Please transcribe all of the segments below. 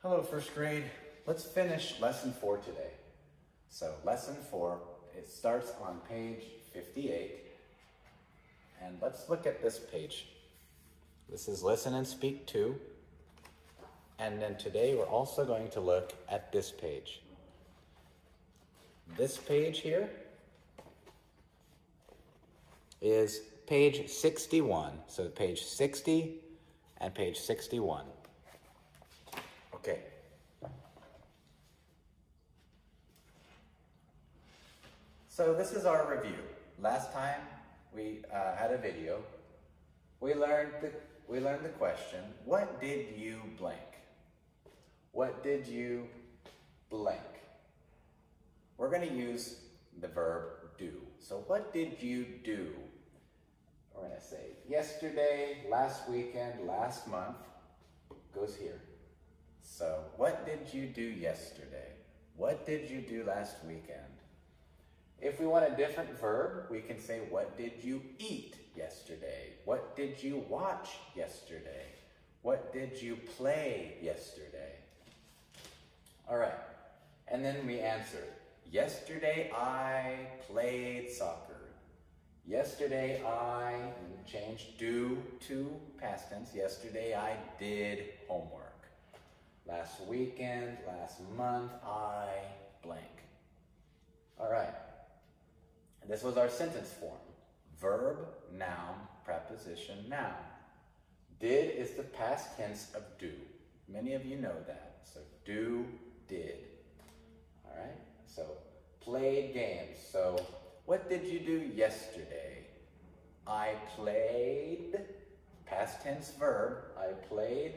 Hello, first grade. Let's finish lesson four today. So lesson four, it starts on page 58. And let's look at this page. This is listen and speak two. And then today we're also going to look at this page. This page here is page 61. So page 60 and page 61. Okay. So this is our review. Last time we uh, had a video, we learned the we learned the question, what did you blank? What did you blank? We're going to use the verb do. So what did you do? We're going to say yesterday, last weekend, last month goes here. So what did you do yesterday? What did you do last weekend? If we want a different verb, we can say, what did you eat yesterday? What did you watch yesterday? What did you play yesterday? All right, and then we answer, yesterday I played soccer. Yesterday I, changed do to past tense, yesterday I did homework. Last weekend, last month, I blank. All right. This was our sentence form. Verb, noun, preposition, noun. Did is the past tense of do. Many of you know that. So do, did. All right? So played games. So what did you do yesterday? I played, past tense verb, I played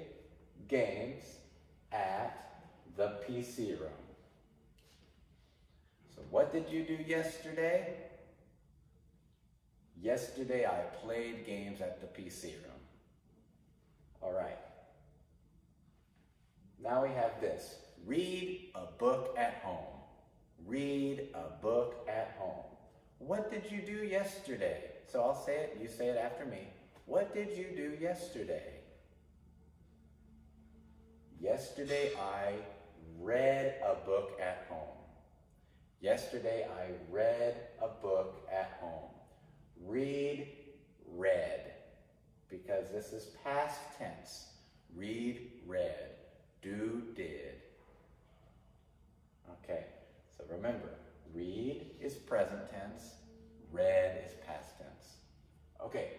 games at the PC room. So what did you do yesterday? Yesterday I played games at the PC room. All right. Now we have this. Read a book at home. Read a book at home. What did you do yesterday? So I'll say it, you say it after me. What did you do yesterday? Yesterday I read a book at home. Yesterday I read a book at home. Read, read, because this is past tense. Read, read, do, did. Okay, so remember, read is present tense, read is past tense. Okay.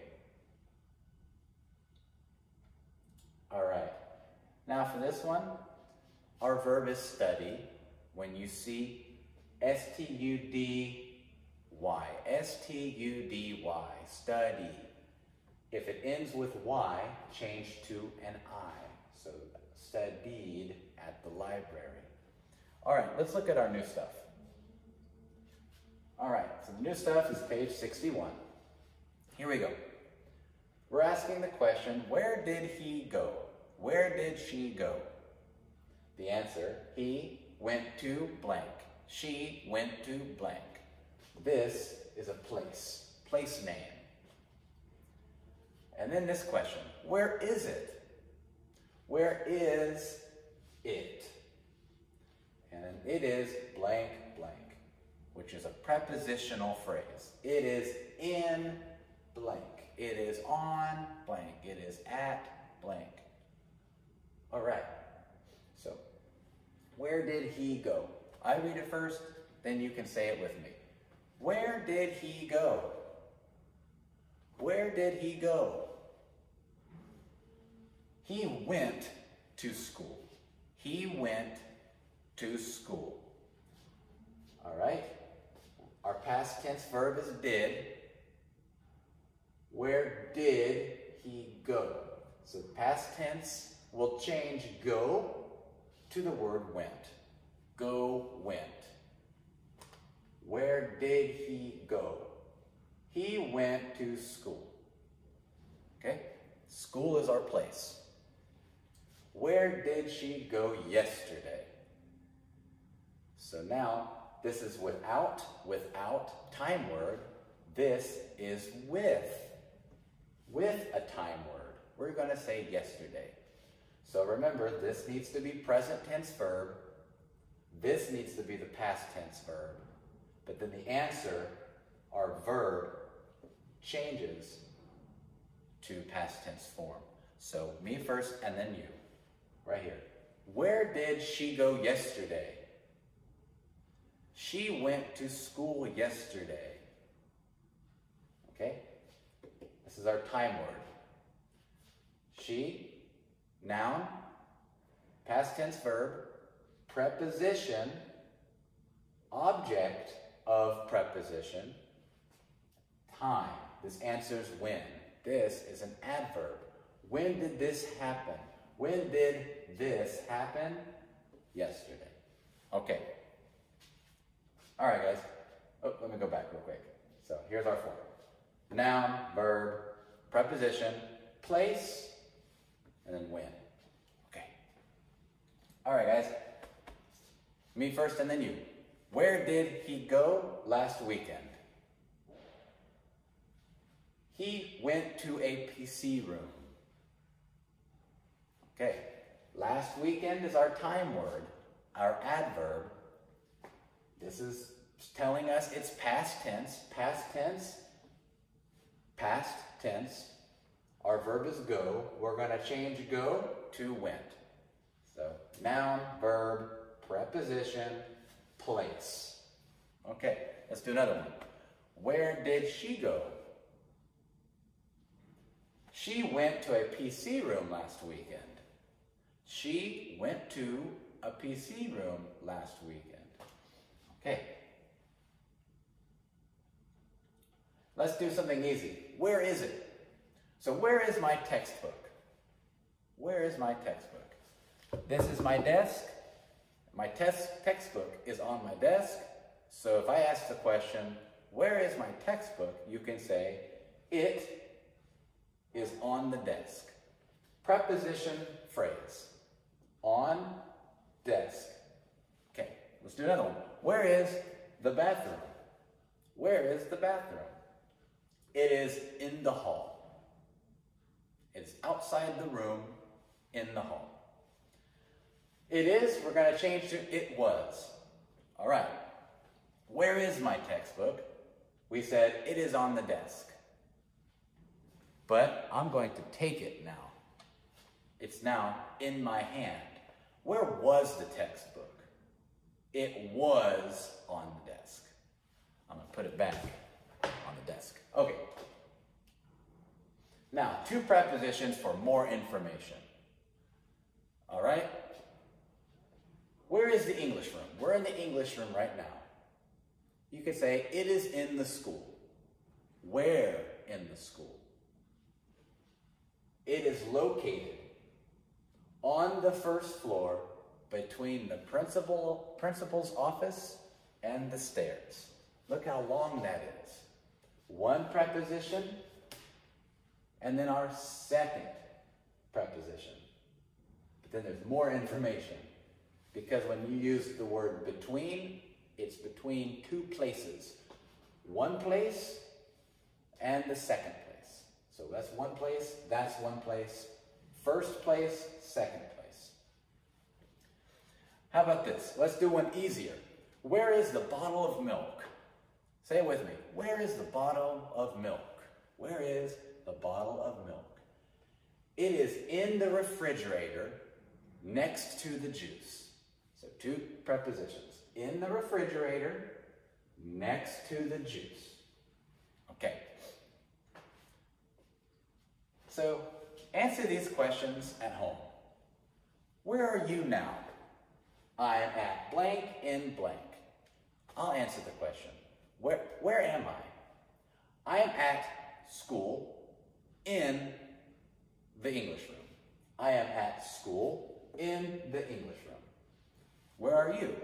All right. Now for this one, our verb is study. When you see S-T-U-D-Y, S-T-U-D-Y, study. If it ends with Y, change to an I. So studied at the library. All right, let's look at our new stuff. All right, so the new stuff is page 61. Here we go. We're asking the question, where did he go? Where did she go? The answer, he went to blank. She went to blank. This is a place, place name. And then this question, where is it? Where is it? And it is blank, blank, which is a prepositional phrase. It is in blank. It is on blank. It is at blank. All right. So, where did he go? I read it first, then you can say it with me. Where did he go? Where did he go? He went to school. He went to school. All right? Our past tense verb is did. Where did he go? So past tense will change go to the word went. Go went. Where did he go? He went to school. Okay? School is our place. Where did she go yesterday? So now, this is without, without time word. This is with, with a time word. We're going to say yesterday. So remember, this needs to be present tense verb. This needs to be the past tense verb. But then the answer, our verb, changes to past tense form. So me first and then you. Right here. Where did she go yesterday? She went to school yesterday. Okay? This is our time word. She, noun, past tense verb, preposition, object of preposition, time. This answers when. This is an adverb. When did this happen? When did this happen? Yesterday. Okay. All right, guys. Oh, let me go back real quick. So here's our form. Noun, verb, preposition, place, and then when. Okay. All right, guys. Me first and then you. Where did he go last weekend? He went to a PC room. Okay, last weekend is our time word, our adverb. This is telling us it's past tense. Past tense, past tense. Our verb is go. We're going to change go to went. So noun, verb, preposition, place. Okay, let's do another one. Where did she go? She went to a PC room last weekend. She went to a PC room last weekend. Okay. Let's do something easy. Where is it? So where is my textbook? Where is my textbook? This is my desk. My test textbook is on my desk. So if I ask the question, where is my textbook? You can say, it is on the desk. Preposition phrase. On desk. Okay, let's do another one. Where is the bathroom? Where is the bathroom? It is in the hall. It's outside the room in the hall. It is, we're going to change to it was. All right. Where is my textbook? We said it is on the desk. But I'm going to take it now. It's now in my hand. Where was the textbook? It was on the desk. I'm going to put it back on the desk. Okay. Now, two prepositions for more information. All right? Where is the English room? We're in the English room right now. You could say, it is in the school. Where in the school? It is located on the first floor between the principal, principal's office and the stairs. Look how long that is. One preposition, and then our second preposition. But then there's more information. Because when you use the word between, it's between two places. One place and the second place. So that's one place, that's one place. First place, second place. How about this? Let's do one easier. Where is the bottle of milk? Say it with me. Where is the bottle of milk? Where is the bottle of milk? It is in the refrigerator next to the juice. So two prepositions. In the refrigerator next to the juice. Okay. So answer these questions at home. Where are you now? I am at blank in blank. I'll answer the question. Where, where am I? I am at school in the English room. I am at school in the English room. Where are you?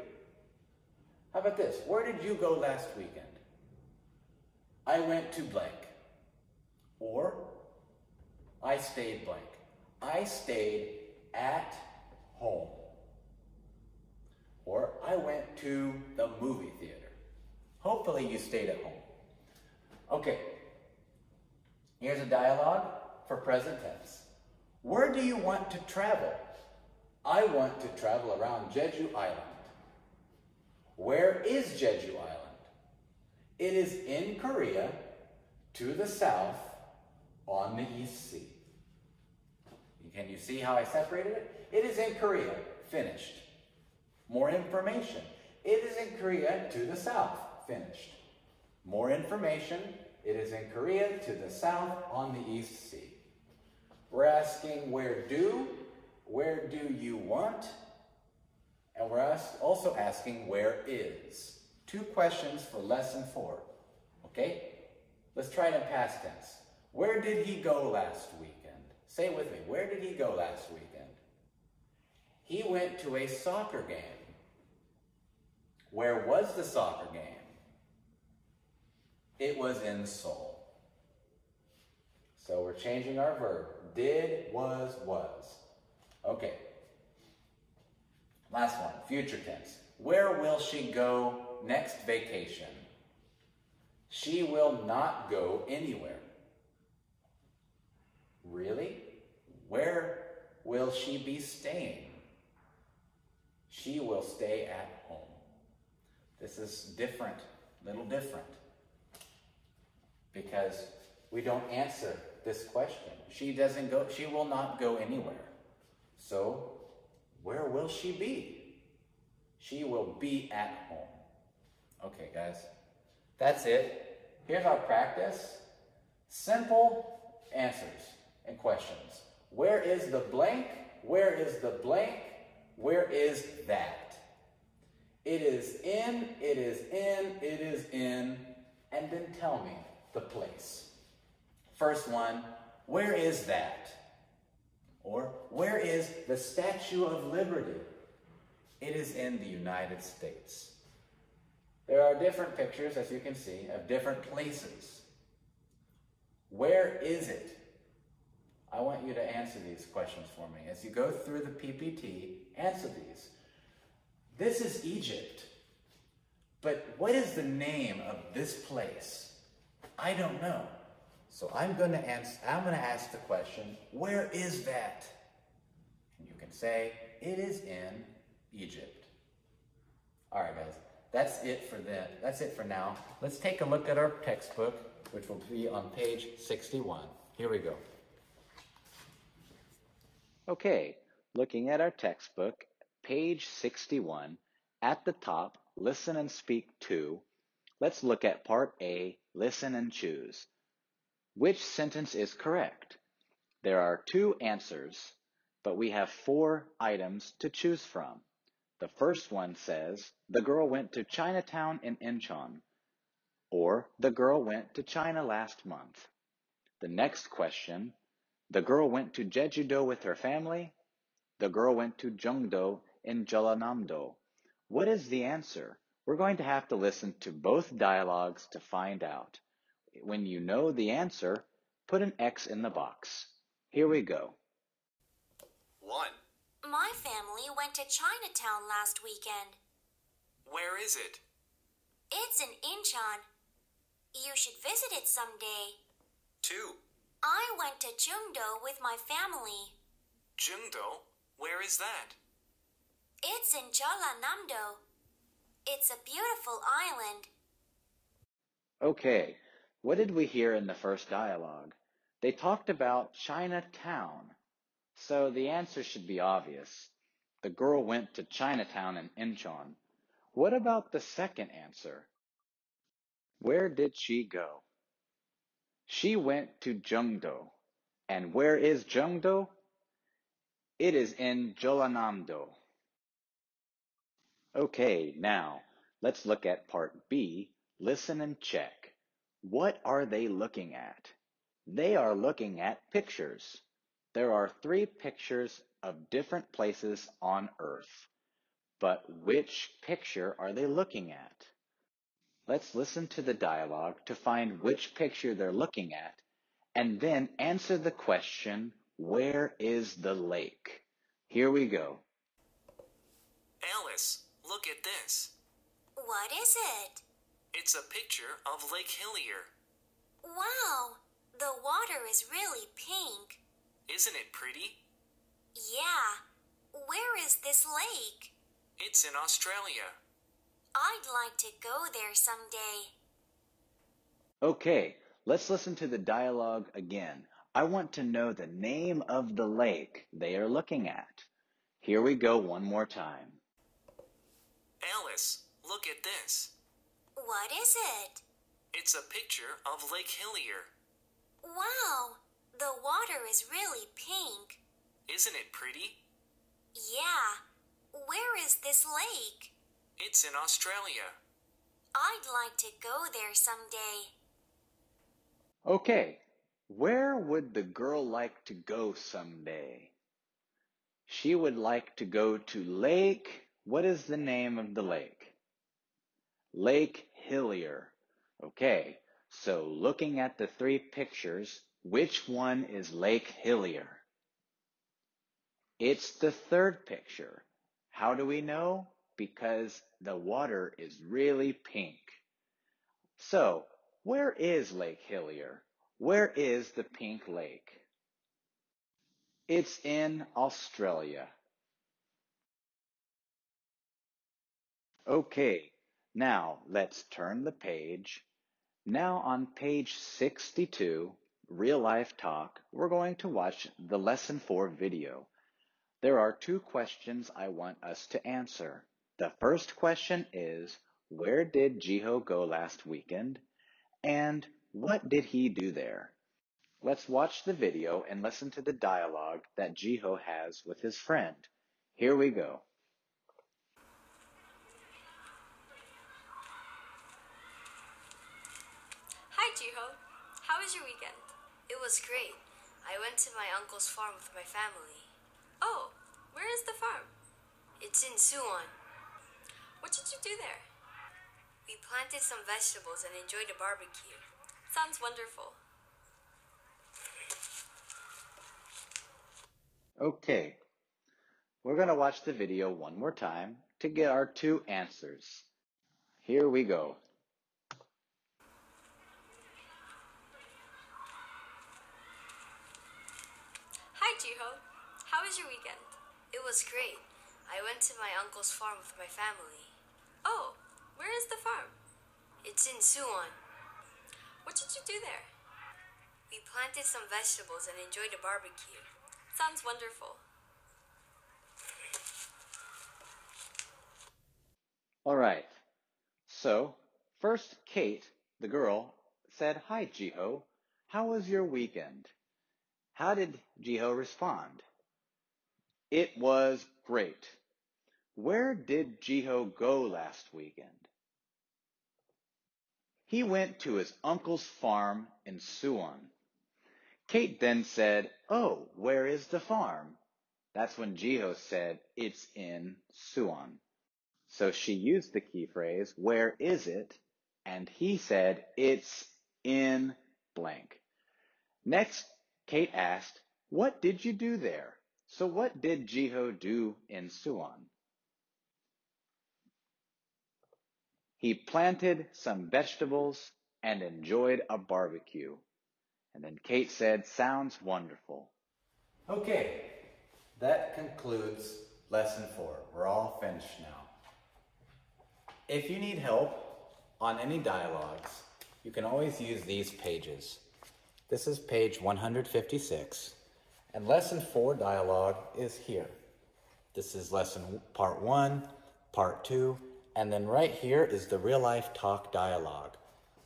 How about this? Where did you go last weekend? I went to blank. Or, I stayed blank. I stayed at home. Or, I went to the movie theater. Hopefully you stayed at home. Okay, here's a dialogue for present tense. Where do you want to travel? I want to travel around Jeju Island. Where is Jeju Island? It is in Korea to the south on the East Sea. Can you see how I separated it? It is in Korea, finished. More information. It is in Korea to the south, finished. More information. It is in Korea to the south on the East Sea. We're asking where do, where do you want, and we're also asking where is. Two questions for lesson four. Okay? Let's try it in past tense. Where did he go last weekend? Say it with me. Where did he go last weekend? He went to a soccer game. Where was the soccer game? It was in Seoul. So we're changing our verb. Did, was, was. Okay. Last one, future tense. Where will she go next vacation? She will not go anywhere. Really? Where will she be staying? She will stay at home. This is different, little different. Because we don't answer this question. She doesn't go, she will not go anywhere. So, where will she be? She will be at home. Okay, guys, that's it. Here's our practice simple answers and questions. Where is the blank? Where is the blank? Where is that? It is in, it is in, it is in, and then tell me the place. First one, where is that? Or where is the Statue of Liberty? It is in the United States. There are different pictures, as you can see, of different places. Where is it? I want you to answer these questions for me. As you go through the PPT, answer these. This is Egypt. But what is the name of this place? I don't know. So I'm going to answer, I'm going to ask the question, where is that? And you can say, it is in Egypt. All right, guys. That's it for that. That's it for now. Let's take a look at our textbook, which will be on page 61. Here we go. Okay, looking at our textbook, page 61, at the top, listen and speak two. Let's look at part A, listen and choose. Which sentence is correct? There are two answers, but we have four items to choose from. The first one says, the girl went to Chinatown in Incheon, or the girl went to China last month. The next question, the girl went to Jeju-do with her family. The girl went to Jongdo in Jeollanam-do. What is the answer? We're going to have to listen to both dialogues to find out. When you know the answer, put an X in the box. Here we go. 1. My family went to Chinatown last weekend. Where is it? It's in Incheon. You should visit it someday. 2. I went to Jungdo with my family. Jungdo? Where is that? It's in Jeollanam-do. It's a beautiful island. Okay, what did we hear in the first dialogue? They talked about Chinatown. So the answer should be obvious. The girl went to Chinatown in Incheon. What about the second answer? Where did she go? She went to Jungdo. And where is Jungdo? It is in Jeollanam-do. Okay, now let's look at part B, listen and check. What are they looking at? They are looking at pictures. There are three pictures of different places on Earth. But which picture are they looking at? Let's listen to the dialogue to find which picture they're looking at and then answer the question, where is the lake? Here we go. Alice, look at this. What is it? It's a picture of Lake Hillier. Wow, the water is really pink. Isn't it pretty? Yeah. Where is this lake? It's in Australia. I'd like to go there someday. Okay, let's listen to the dialogue again. I want to know the name of the lake they are looking at. Here we go one more time. Alice, look at this. What is it? It's a picture of Lake Hillier. Wow, the water is really pink. Isn't it pretty? Yeah. Where is this lake? It's in Australia. I'd like to go there someday. Okay, where would the girl like to go someday? She would like to go to Lake. What is the name of the lake? Lake Hillier. Okay, so looking at the three pictures, which one is Lake Hillier? It's the third picture. How do we know? Because the water is really pink. So, where is Lake Hillier? Where is the pink lake? It's in Australia. Okay, now let's turn the page. Now on page 62, Real Life Talk, we're going to watch the Lesson 4 video. There are two questions I want us to answer. The first question is, where did Jiho go last weekend? And what did he do there? Let's watch the video and listen to the dialogue that Jiho has with his friend. Here we go. Hi, Jiho. How was your weekend? It was great. I went to my uncle's farm with my family. Oh, where is the farm? It's in Suwon. What did you do there? We planted some vegetables and enjoyed a barbecue. Sounds wonderful. Okay, we're going to watch the video one more time to get our two answers. Here we go. Hi, Jiho. How was your weekend? It was great. I went to my uncle's farm with my family. Oh, where is the farm? It's in Suwon. What did you do there? We planted some vegetables and enjoyed a barbecue. Sounds wonderful. All right. So, first, Kate, the girl, said, Hi, Jiho. How was your weekend? How did Jiho respond? It was great. Where did Jiho go last weekend? He went to his uncle's farm in Suwon. Kate then said, Oh, where is the farm? That's when Jiho said, It's in Suwon. So she used the key phrase, Where is it? And he said, It's in blank. Next, Kate asked, What did you do there? So what did Jiho do in Suwon? He planted some vegetables and enjoyed a barbecue. And then Kate said, Sounds wonderful. Okay, that concludes lesson four. We're all finished now. If you need help on any dialogues, you can always use these pages. This is page 156, and lesson four dialogue is here. This is lesson part one, part two, and then right here is the real life talk dialogue.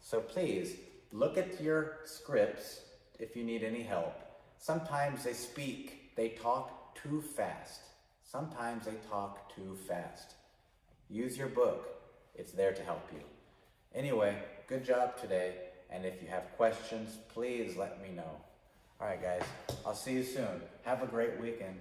So please look at your scripts if you need any help. Sometimes they speak, they talk too fast. Sometimes they talk too fast. Use your book, it's there to help you. Anyway, good job today, and if you have questions, please let me know. All right, guys, I'll see you soon. Have a great weekend.